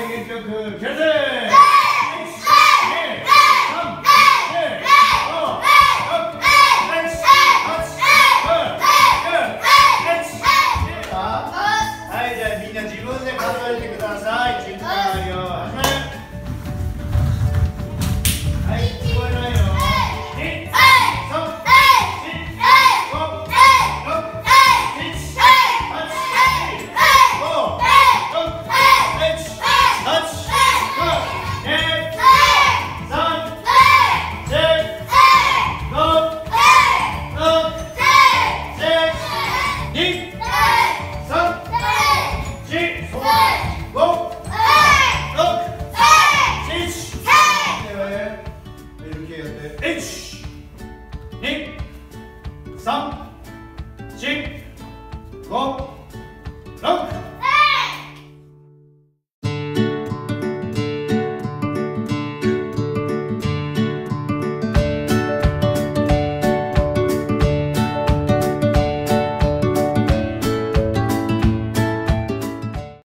はいじゃあみんな自分で数えてください。1、2、3、4、5、6